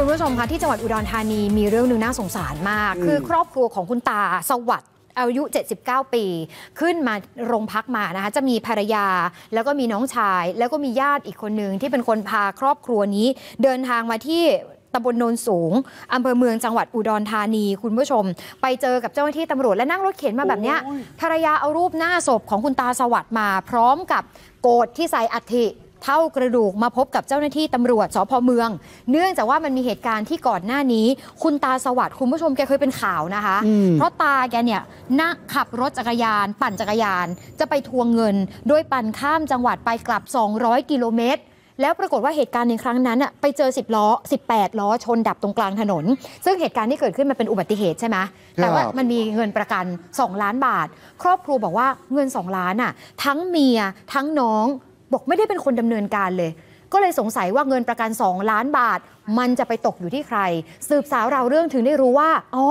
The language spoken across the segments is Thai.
คุณผู้ชมคะที่จังหวัดอุดรธานีมีเรื่องหนึ่งน่าสงสารมาก คือครอบครัวของคุณตาสวัสดิ์อายุ 79 ปี ขึ้นมาโรงพักมานะคะ จะมีภรรยา แล้วก็มีน้องชาย แล้วก็มีญาติอีกคนหนึ่งที่เป็นคนพาครอบครัวนี้ เดินทางมาที่ตำบลโนนสูงอำเภอเมืองจังหวัดอุดรธานี คุณผู้ชม ไปเจอกับเจ้าหน้าที่ตำรวจและนั่งรถเข็นมาแบบเนี้ยภรรยาเอารูปหน้าศพของคุณตาสวัสดิ์มา พร้อมกับโกดที่ใส่อัฐิ เท่ากระดูกมาพบกับเจ้าหน้าที่ตำรวจสพเมือง เนื่องจากว่ามันมีเหตุการณ์ที่ก่อนหน้านี้ คุณตาสวัสดิ์คุณผู้ชมแกเคยเป็นข่าวนะคะ เพราะตาแกเนี่ยนั่งขับรถจักรยาน ปั่นจักรยาน จะไปทวงเงิน โดยปั่นข้ามจังหวัดไปกลับ 200 กิโลเมตรแล้วปรากฏว่าเหตุการณ์ในครั้งนั้นอะไปเจอ 10 ล้อ 18 ล้อชนดับตรงกลางถนน ซึ่งเหตุการณ์ที่เกิดขึ้นมันเป็นอุบัติเหตุใช่ไหมแต่ว่าครับมันมีเงินประกัน 2 ล้านบาท ครอบครัวบอกว่าเงิน 2 ล้านอะทั้งเมียทั้งน้อง บอกไม่ได้เป็นคนดำเนินการเลย ก็เลยสงสัยว่าเงินประกัน 2 ล้านบาท มันจะไปตกอยู่ที่ใคร สืบสาวเราวเรื่องถึงได้รู้ว่าอ๋อ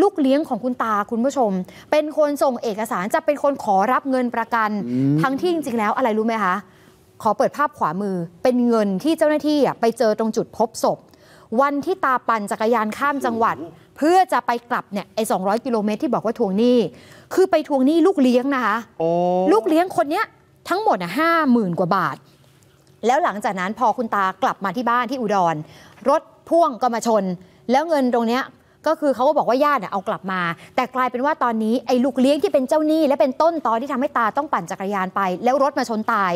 ลูกเลี้ยงของคุณตาคุณผู้ชม เป็นคนส่งเอกสารจะเป็นคนขอรับเงินประกัน ทั้งที่จริงๆแล้วอะไรรู้ไหมคะขอเปิดภาพขวามือ เป็นเงินที่เจ้าหน้าที่อะไปเจอตรงจุดพบศพ วันที่ตาปั่นจักรยานข้ามจังหวัด เพื่อจะไปกลับเนี่ยไอ้200 กิโลเมตรที่บอกว่าทวงหนี้ คือไปทวงหนี้ลูกเลี้ยงนะคะโอ้ลูกเลี้ยงคนเนี้ย ทั้งหมดอะห้าหมื่นกว่าบาท แล้วหลังจากนั้นพอคุณตากลับมาที่บ้านที่อุดร รถพ่วงก็มาชน แล้วเงินตรงเนี้ยก็คือเขาก็บอกว่าญาติเอากลับมา แต่กลายเป็นว่าตอนนี้ไอ้ลูกเลี้ยงที่เป็นเจ้าหนี้และเป็นต้นตอนที่ทำให้ตาต้องปั่นจักรยานไป แล้วรถมาชนตาย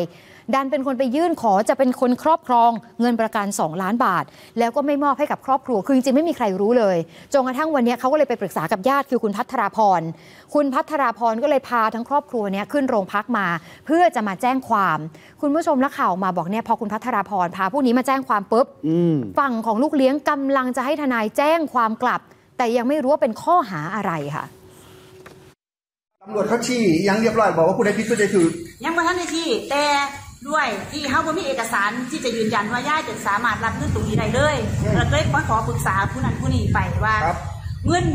ดันเป็นคนไปยื่นขอจะเป็นคนครอบครองเงินประกัน 2 ล้านบาท แล้วก็ไม่มอบให้กับครอบครัวคือจริงๆไม่มีใครรู้เลยจนกระทั่งวันเนี้ยเขาก็เลยไปปรึกษากับญาติคือคุณพัทราพรคุณพัทราพรก็เลยพาทั้งครอบครัวเนี้ยขึ้นโรงพักมา เพื่อจะมาแจ้งความ คุณผู้ชมนักข่าวมาบอกเนี่ยพอคุณพัทราพรพาพวกนี้มาแจ้งความปุ๊บอืมฝั่งของลูกเลี้ยงกำลังจะให้ทนายแจ้งความกลับ แต่ยังไม่รู้ว่าเป็นข้อหาอะไรค่ะตำรวจเขาชี้ยังเรียบร้อยบอกว่าผู้ใดผิดผู้ใดถูกยังบ่ทันได้ที่แต่ ด้วยที่เฮาบ่มีเอกสารที่จะยืนยันว่าย่าจะสามารถรับเงินตรงนี้ได้เลยเราเลยมาขอปรึกษาผู้นั้นผู้นี้ไปว่าครับเงิน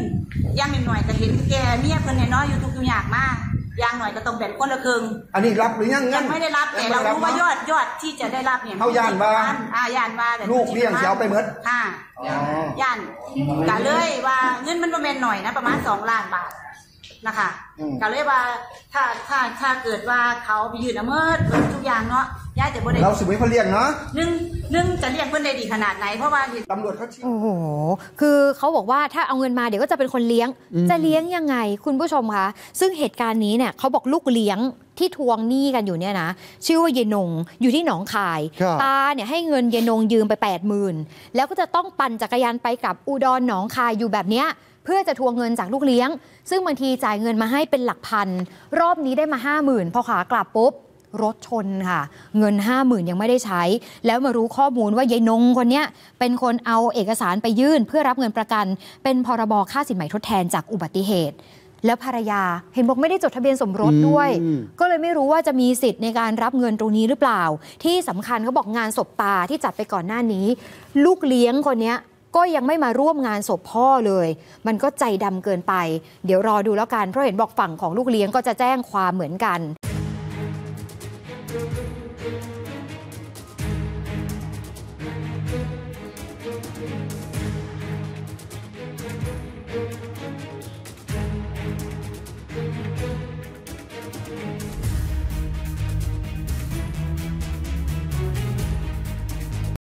อยังหน่อยๆก็เห็นแกเมียเพิ่นน้อยๆอยู่ทุกข์อยู่ยากมากอย่างหน่อยก็ต้องแบ่งคนละครึ่งอันนี้รับหรือยังเงิยันงไม่ได้รับแต่เรารู้ว่ายอดยอดที่จะได้รับเนี่ยเฮาย่านว่าอ่าย่านว่าแต่ลูกเลี้ยงสิเอาไปหมดค่ะอ๋อย่านก็เลยว่าเงินมันบ่แม่นหน่อยนะประมาณ2ล้านบาท นะคะอืมก็เลยว่าถ้าถ้าถ้าเกิดว่าเขาไปยืนละเมิดเกิดทุกอย่างเนาะย่าจะบ่ได้เราสิไม่เขาเลี้ยงเนาะหนึ่งหนึ่งจะเรียกเพื่อนได้ดีขนาดไหนเพราะว่าตำรวจเขาชี้โอ้โหคือเขาบอกว่าถ้าเอาเงินมาเดี๋ยวก็จะเป็นคนเลี้ยง จะเลี้ยงยังไงคุณผู้ชมคะซึ่งเหตุการณ์นี้เนี่ยเขาบอกลูกเลี้ยงที่ทวงหนี้กันอยู่เนี่ยนะชื่อว่าเยนงอยู่ที่หนองคายครับตาเนี่ยให้เงินเยนงยืมไป8 0,000แล้วก็จะต้องปั่นจักรยานไปกับอุดรหนองคายอยู่แบบเนี้ย เพื่อจะทวงเงินจากลูกเลี้ยง ซึ่งบางทีจ่ายเงินมาให้เป็นหลักพัน รอบนี้ได้มา 50,000พอขากลับปุ๊บรถชนค่ะ เงิน 5 0,000 ยังไม่ได้ใช้ แล้วมารู้ข้อมูลว่ายายนงคนเนี้ยเป็นคนเอาเอกสารไปยื่น เพื่อรับเงินประกัน เป็นพรบค่าสินใหม่ทดแทนจากอุบัติเหตุ แล้วภรรยาเห็นบอกไม่ได้จดทะเบียนสมรสด้วยอืมก็เลยไม่รู้ว่าจะมีสิทธิ์ในการรับเงินตรงนี้หรือเปล่า ที่สำคัญเขาบอกงานศพตาที่จัดไปก่อนหน้านี้ ลูกเลี้ยงคนเนี้ย ก็ยังไม่มาร่วมงานศพพ่อเลย มันก็ใจดำเกินไป เดี๋ยวรอดูแล้วกันเพราะเห็นบอกฝั่งของลูกเลี้ยงก็จะแจ้งความเหมือนกัน